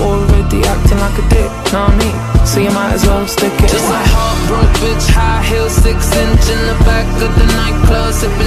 already acting like a dick, know what I mean? So you might as well stick it Just a heartbroken bitch, high heels, six inch in the back of the nightclub, sipping